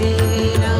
दे